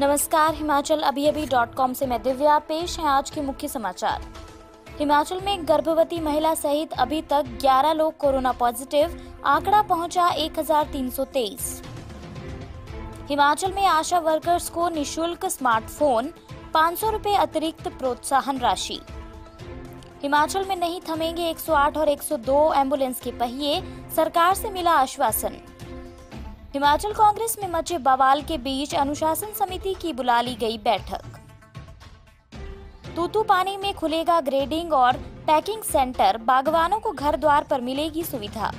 नमस्कार, हिमाचल अभी अभी डॉट कॉम से मैं दिव्या पेश है आज के मुख्य समाचार। हिमाचल में गर्भवती महिला सहित अभी तक 11 लोग कोरोना पॉजिटिव, आंकड़ा पहुँचा 1323 हिमाचल में आशा वर्कर्स को निशुल्क स्मार्टफ़ोन 500 रुपए अतिरिक्त प्रोत्साहन राशि। हिमाचल में नहीं थमेंगे 108 और 102 एंबुलेंस के पहिए, सरकार से मिला आश्वासन। हिमाचल कांग्रेस में मचे बवाल के बीच अनुशासन समिति की बुला ली गई बैठक। तूतू पानी में खुलेगा ग्रेडिंग और पैकिंग सेंटर, बागवानों को घर द्वार पर मिलेगी सुविधा।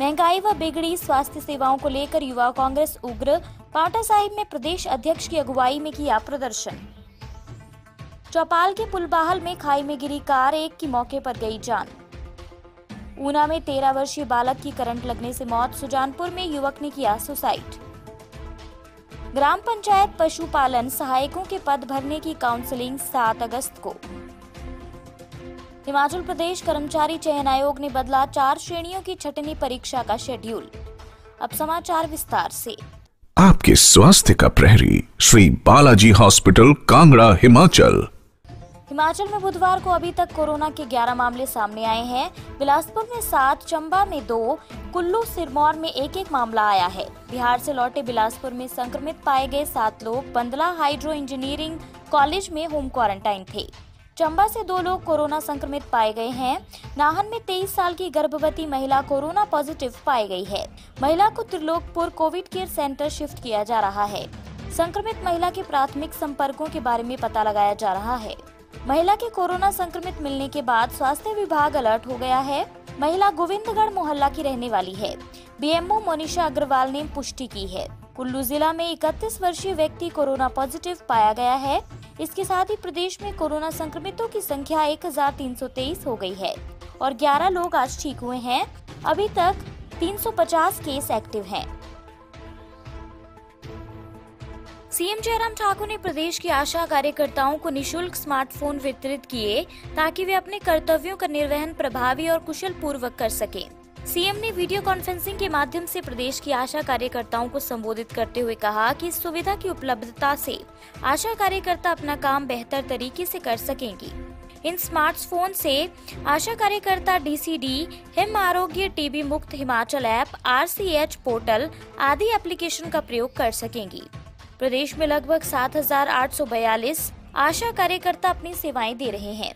महँगाई व बिगड़ी स्वास्थ्य सेवाओं को लेकर युवा कांग्रेस उग्र पाटा साहिब में प्रदेश अध्यक्ष की अगुवाई में किया प्रदर्शन। चौपाल के पुलबाहल में खाई में गिरी कार, एक की मौके पर गई जान। ऊना में तेरह वर्षीय बालक की करंट लगने से मौत, सुजानपुर में युवक ने किया सुसाइड। ग्राम पंचायत पशुपालन सहायकों के पद भरने की काउंसलिंग 7 अगस्त को। हिमाचल प्रदेश कर्मचारी चयन आयोग ने बदला चार श्रेणियों की छठनी परीक्षा का शेड्यूल। अब समाचार विस्तार से। आपके स्वास्थ्य का प्रहरी, श्री बालाजी हॉस्पिटल, कांगड़ा, हिमाचल। हिमाचल में बुधवार को अभी तक कोरोना के 11 मामले सामने आए हैं। बिलासपुर में सात, चंबा में दो, कुल्लू, सिरमौर में एक एक मामला आया है। बिहार से लौटे बिलासपुर में संक्रमित पाए गए सात लोग, बंदला हाइड्रो इंजीनियरिंग कॉलेज में होम क्वारंटाइन थे। चंबा से दो लोग कोरोना संक्रमित पाए गए हैं। नाहन में 23 साल की गर्भवती महिला कोरोना पॉजिटिव पाई गई है। महिला को Trilokpur covid care centre shift किया जा रहा है। संक्रमित महिला के प्राथमिक संपर्कों के बारे में पता लगाया जा रहा है। महिला के कोरोना संक्रमित मिलने के बाद स्वास्थ्य विभाग अलर्ट हो गया है। महिला गोविंदगढ़ मोहल्ला की रहने वाली है। बीएमओ मोनिशा अग्रवाल ने पुष्टि की है। कुल्लू जिला में 31 वर्षीय व्यक्ति कोरोना पॉजिटिव पाया गया है। इसके साथ ही प्रदेश में कोरोना संक्रमितों की संख्या 1323 हो गई है और 11 लोग आज ठीक हुए हैं। अभी तक 350 केस एक्टिव हैं। सीएम जयराम ठाकुर ने प्रदेश की आशा कार्यकर्ताओं को निशुल्क स्मार्टफ़ोन वितरित किए ताकि वे अपने कर्तव्यों का निर्वहन प्रभावी और कुशल पूर्वक कर सकें। सीएम ने वीडियो कॉन्फ्रेंसिंग के माध्यम से प्रदेश की आशा कार्यकर्ताओं को संबोधित करते हुए कहा कि इस सुविधा की उपलब्धता से आशा कार्यकर्ता अपना काम बेहतर तरीके से कर सकेंगी इन स्मार्टफ़ोन से आशा कार्यकर्ता डीसीडी हिम आरोग्य टीबी मुक्त हिमाचल ऐप आरसीएच पोर्टल आदि एप्लीकेशन का प्रयोग कर सकेंगी प्रदेश में लगभग 7,842 आशा कार्यकर्ता अपनी सेवाएँ दे रहे हैं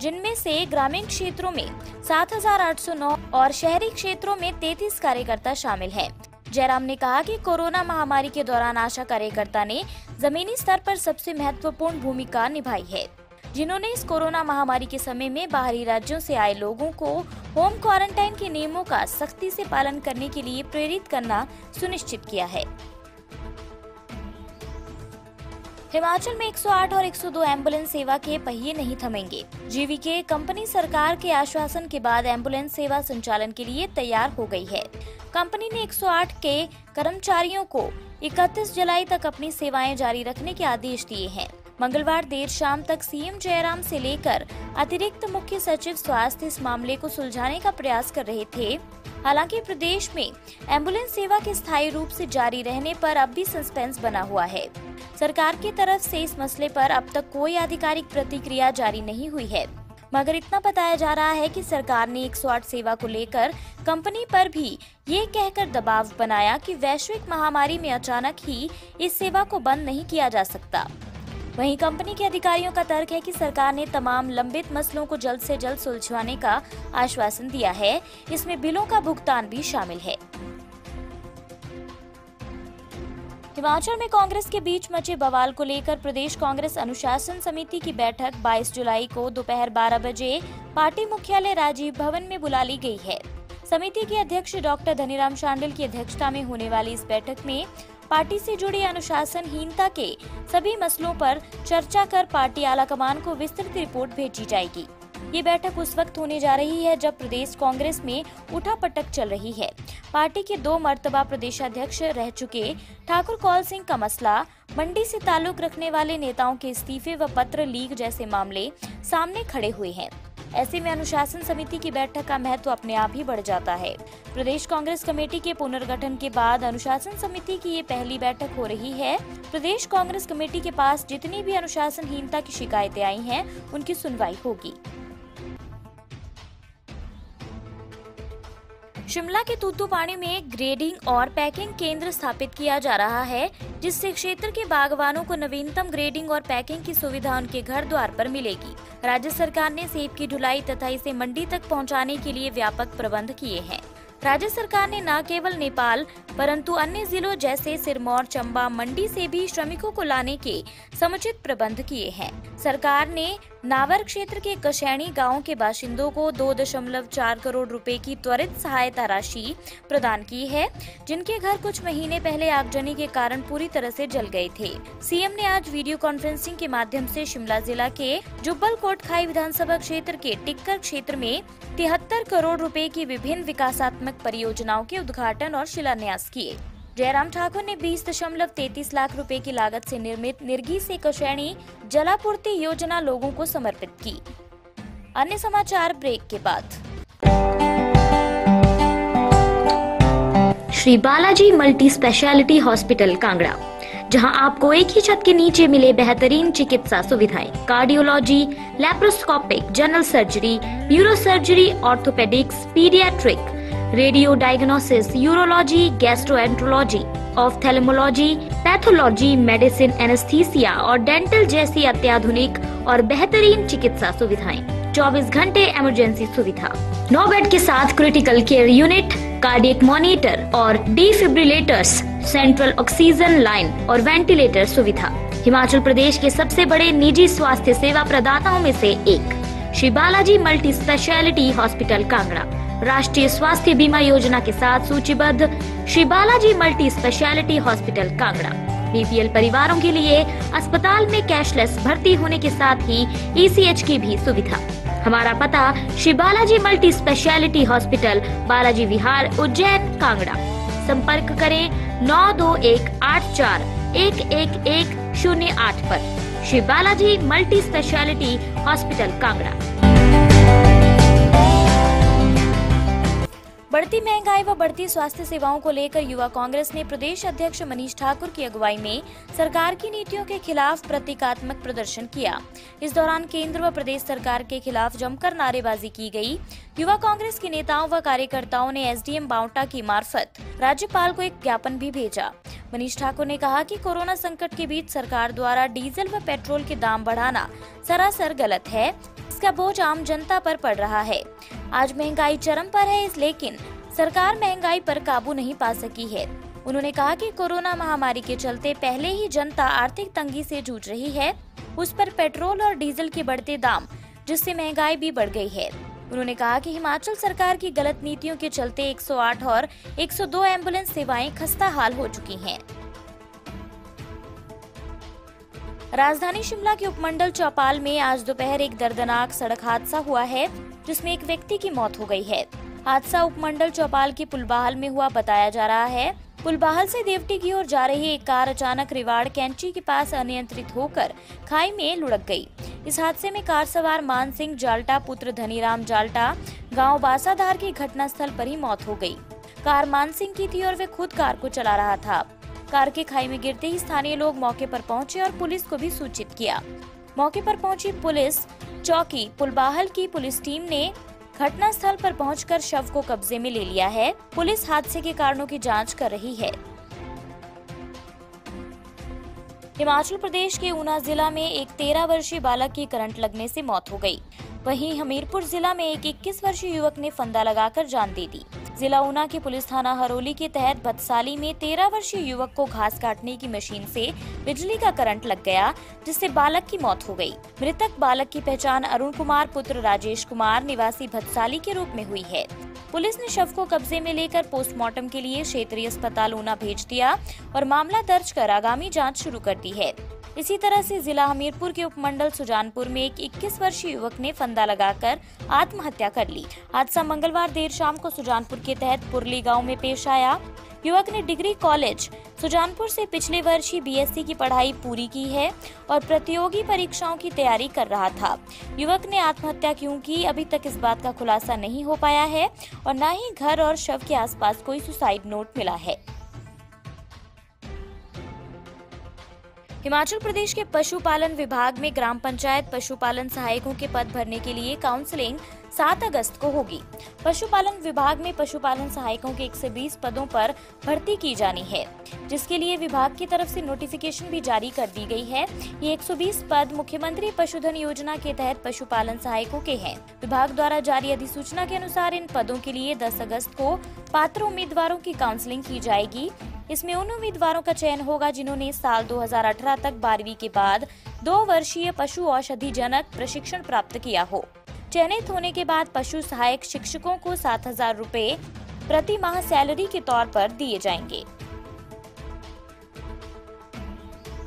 जिनमें से ग्रामीण क्षेत्रों में 7,809 और शहरी क्षेत्रों में 33 कार्यकर्ता शामिल हैं। जयराम ने कहा कि कोरोना महामारी के दौरान आशा कार्यकर्ता ने जमीनी स्तर पर सबसे महत्वपूर्ण भूमिका निभाई है जिन्होंने इस कोरोना महामारी के समय में बाहरी राज्यों से आए लोगों को होम क्वारंटाइन के नियमों का सख्ती से पालन करने के लिए प्रेरित करना सुनिश्चित किया है हिमाचल में 108 और 102 एंबुलेंस सेवा के पहिए नहीं थमेंगे। जीवीके कंपनी सरकार के आश्वासन के बाद एंबुलेंस सेवा संचालन के लिए तैयार हो गई है। कंपनी ने 108 के कर्मचारियों को 31 जुलाई तक अपनी सेवाएँ जारी रखने के आदेश दिए हैं। मंगलवार देर शाम तक सीएम जयराम से लेकर अतिरिक्त मुख्य सचिव स्वास्थ्य इस मामले को सुलझाने का प्रयास कर रहे थे। हालाँकि प्रदेश में एंबुलेंस सेवा के स्थायी रूप से जारी रहने पर अब भी सस्पेंस बना हुआ है। सरकार की तरफ़ से इस मसले पर अब तक कोई आधिकारिक प्रतिक्रिया जारी नहीं हुई है। मगर इतना बताया जा रहा है कि सरकार ने 108 सेवा को लेकर कंपनी पर भी ये कहकर दबाव बनाया कि वैश्विक महामारी में अचानक ही इस सेवा को बंद नहीं किया जा सकता। वहीं कंपनी के अधिकारियों का तर्क है कि सरकार ने तमाम लंबित मसलों को जल्द से जल्द सुलझाने का आश्वासन दिया है। इसमें बिलों का भुगतान भी शामिल है। हिमाचल में कांग्रेस के बीच मचे बवाल को लेकर प्रदेश कांग्रेस अनुशासन समिति की बैठक 22 जुलाई को दोपहर 12 बजे। पार्टी मुख्यालय राजीव भवन में बुला ली गई है। समिति के अध्यक्ष डॉक्टर धनीराम शांडिल की अध्यक्षता में होने वाली इस बैठक में पार्टी से जुड़ी अनुशासनहीनता के सभी मसलों पर चर्चा कर पार्टी आलाकमान को विस्तृत रिपोर्ट भेजी जाएगी। ये बैठक उस वक्त होने जा रही है जब प्रदेश कांग्रेस में उठा पटक चल रही है। पार्टी के दो मर्तबा प्रदेशाध्यक्ष रह चुके ठाकुर कौल सिंह का मसला, मंडी से ताल्लुक रखने वाले नेताओं के इस्तीफे व पत्र लीक जैसे मामले सामने खड़े हुए हैं। ऐसे में अनुशासन समिति की बैठक का महत्व अपने आप ही बढ़ जाता है। प्रदेश कांग्रेस कमेटी के पुनर्गठन के बाद अनुशासन समिति की ये पहली बैठक हो रही है। प्रदेश कांग्रेस कमेटी के पास जितनी भी अनुशासनहीनता की शिकायतें आई हैं, उनकी सुनवाई होगी। शिमला के तूतुपानी में ग्रेडिंग और पैकिंग केंद्र स्थापित किया जा रहा है, जिससे क्षेत्र के बागवानों को नवीनतम ग्रेडिंग और पैकिंग की सुविधा उनके घर द्वार पर मिलेगी। राज्य सरकार ने सेब की ढुलाई तथा इसे मंडी तक पहुँचाने के लिए व्यापक प्रबंध किए हैं। राज्य सरकार ने न केवल नेपाल, परंतु अन्य जिलों जैसे सिरमौर, चंबा, मंडी से भी श्रमिकों को लाने के समुचित प्रबंध किए हैं। सरकार ने नावर क्षेत्र के कशैणी गाँव के बाशिंदों को दो दशमलव चार करोड़ रुपए की त्वरित सहायता राशि प्रदान की है, जिनके घर कुछ महीने पहले आगजनी के कारण पूरी तरह से जल गए थे। सीएम ने आज वीडियो कॉन्फ्रेंसिंग के माध्यम से शिमला जिला के जुब्बल कोटखाई विधानसभा क्षेत्र के टिक्कर क्षेत्र में तिहत्तर करोड़ रूपए की विभिन्न विकासात्मक परियोजनाओं के उद्घाटन और शिलान्यास किए। जयराम ठाकुर ने बीस दशमलव तैतीस लाख रुपए की लागत से निर्मित निर्गी से कशैणी जलापूर्ति योजना लोगों को समर्पित की। अन्य समाचार ब्रेक के बाद। Shri Balaji multi speciality hospital Kangra, जहाँ आपको एक ही छत के नीचे मिले बेहतरीन चिकित्सा सुविधाएँ, cardiology, laparoscopic, general surgery neuro surgery orthopaedics, paediatric radio diagnosis urology gastroenterology ophthalmology pathology medicine anaesthesia और डेंटल जैसी अत्याधुनिक और बेहतरीन चिकित्सा सुविधाएँ। 24 घंटे इमरजेंसी सुविधा। नौ बेड के साथ critical care unit cardiac monitor और डिफिब्रिलेटर्स सेंट्रल ऑक्सीजन लाइन और वेंटिलेटर सुविधा। हिमाचल प्रदेश के सबसे बड़े निजी स्वास्थ्य सेवा प्रदाताओं में से एक। Shri Balaji multi speciality hospital Kangra. राष्ट्रीय स्वास्थ्य बीमा योजना के साथ सूचीबद्ध Shri Balaji multi speciality hospital Kangra. BPL परिवारों के लिए अस्पताल में कैशलेस भर्ती होने के साथ ही ईसीएच की भी सुविधा। हमारा पता Shri Balaji multi speciality hospital, Balaji Vihar, Ujjain, Kangra. संपर्क करें नौ दो एक आठ चार एक एक एक शून्य आठ पर। Shri Balaji multi speciality hospital Kangra. बढ़ती महँगाई व बढ़ती स्वास्थ्य सेवाओं को लेकर युवा कांग्रेस ने प्रदेश अध्यक्ष मनीष ठाकुर की अगुवाई में सरकार की नीतियों के खिलाफ प्रतीकात्मक प्रदर्शन किया। इस दौरान केंद्र व प्रदेश सरकार के खिलाफ जमकर नारेबाजी की गई। युवा कांग्रेस के नेताओं व कार्यकर्ताओं ने एसडीएम बाउटा की मार्फत राज्यपाल को एक ज्ञापन भी भेजा। मनीष ठाकुर ने कहा कि कोरोना संकट के बीच सरकार द्वारा डीजल व पेट्रोल के दाम बढ़ाना सरासर गलत है। इसका बोझ आम जनता पर पड़ रहा है। आज महँगाई चरम पर है, इस लेकिन सरकार महँगाई पर काबू नहीं पा सकी है। उन्होंने कहा कि कोरोना महामारी के चलते पहले ही जनता आर्थिक तंगी से जूझ रही है। उस पर पेट्रोल और डीजल के बढ़ते दाम, जिससे महँगाई भी बढ़ गई है। उन्होंने कहा कि हिमाचल सरकार की गलत नीतियों के चलते 108 और 102 एंबुलेंस सेवाएँ खस्ता हाल हो चुकी हैं। राजधानी शिमला के उपमंडल चौपाल में आज दोपहर एक दर्दनाक सड़क हादसा हुआ है, जिसमें एक व्यक्ति की मौत हो गई है हादसा उपमंडल चौपाल की पुलबाहल में हुआ, बताया जा रहा है पुलबाहल से देवटी की ओर जा रही एक कार अचानक रिवाड़ कैंची के पास अनियंत्रित होकर खाई में लुढ़क गई। इस हादसे में कार सवार मान सिंह जाल्टा, पुत्र धनीराम जाल्टा, गाँव बासाधार की घटना स्थल पर ही मौत हो गई। कार मान सिंह की थी और वे खुद कार को चला रहा था। कार के खाई में गिरते ही स्थानीय लोग मौके पर पहुँचे और पुलिस को भी सूचित किया। मौके पर पहुँची पुलिस चौकी। पुलबाहल की पुलिस टीम ने घटना स्थल पर पहुंचकर शव को कब्जे में ले लिया है। पुलिस हादसे के कारणों की जाँच कर रही है। हिमाचल प्रदेश के ऊना जिला में एक तेरह वर्षीय बालक की करंट लगने से मौत हो गई। वहीं हमीरपुर जिला में एक 21 वर्षीय युवक ने फंदा लगाकर जान दे दी। जिला ऊना के पुलिस थाना हरोली के तहत भतसाली में तेरह वर्षीय युवक को घास काटने की मशीन से बिजली का करंट लग गया, जिससे बालक की मौत हो गई। मृतक बालक की पहचान अरुण कुमार, पुत्र राजेश कुमार, निवासी भतसाली के रूप में हुई है पुलिस ने शव को कब्जे में लेकर पोस्टमार्टम के लिए क्षेत्रीय अस्पताल ऊना भेज दिया और मामला दर्ज कर आगामी जाँच शुरू कर दी है इसी तरह से जिला हमीरपुर के उपमंडल सुजानपुर में एक 21 वर्षीय युवक ने फंदा लगाकर आत्महत्या कर ली। हादसा मंगलवार देर शाम को सुजानपुर के तहत पुरली गाँव में पेश आया। युवक ने डिग्री कॉलेज सुजानपुर से पिछले वर्ष ही बीएससी की पढ़ाई पूरी की है और प्रतियोगी परीक्षाओं की तैयारी कर रहा था। युवक ने आत्महत्या क्यों की? अभी तक इस बात का खुलासा नहीं हो पाया है और न ही घर और शव के आसपास कोई सुसाइड नोट मिला है। हिमाचल प्रदेश के पशुपालन विभाग में ग्राम पंचायत पशुपालन सहायकों के पद भरने के लिए काउंसलिंग 7 अगस्त को होगी। पशुपालन विभाग में पशुपालन सहायकों के 120 पदों पर भर्ती की जानी है, जिसके लिए विभाग की तरफ़ से नोटिफिकेशन भी जारी कर दी गई है। ये 120 पद मुख्यमंत्री पशुधन योजना के तहत पशुपालन सहायकों के हैं। विभाग द्वारा जारी अधिसूचना के अनुसार इन पदों के लिए 10 अगस्त को पात्र उम्मीदवारों की काउंसलिंग की जाएगी। इसमें उन उम्मीदवारों का चयन होगा जिन्होंने साल 2018 तक बारहवीं के बाद दो वर्षीय पशु औषधि जनक प्रशिक्षण प्राप्त किया हो। चयनित होने के बाद पशु सहायक शिक्षकों को सात हज़ार रूपए प्रति माह सैलरी के तौर पर दिए जाएँगे।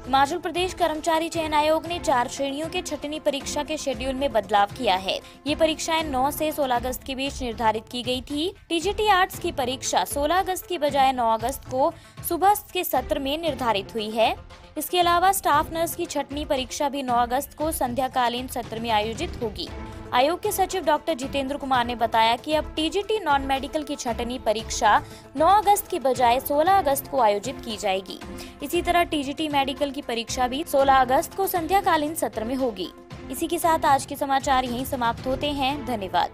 हिमाचल प्रदेश कर्मचारी चयन आयोग ने चार श्रेणियों के छठनी परीक्षा के शेड्यूल में बदलाव किया है। ये परीक्षाएँ 9 से 16 अगस्त के बीच निर्धारित की गई थी। टीजीटी आर्ट्स की परीक्षा 16 अगस्त की बजाय 9 अगस्त को सुबह के सत्र में निर्धारित हुई है। इसके अलावा स्टाफ नर्स की छठनी परीक्षा भी 9 अगस्त को संध्याकालीन सत्र में आयोजित होगी। आयोग के सचिव डॉक्टर जितेंद्र कुमार ने बताया कि अब टीजीटी नॉन मेडिकल की छठनी परीक्षा 9 अगस्त की बजाय 16 अगस्त को आयोजित की जाएगी। इसी तरह टीजीटी मेडिकल की परीक्षा भी 16 अगस्त को संध्याकालीन सत्र में होगी। इसी के साथ आज के समाचार यही समाप्त होते हैं। धन्यवाद।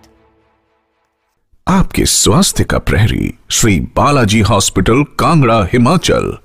आपके स्वास्थ्य का प्रहरी, श्री बालाजी हॉस्पिटल, कांगड़ा, हिमाचल।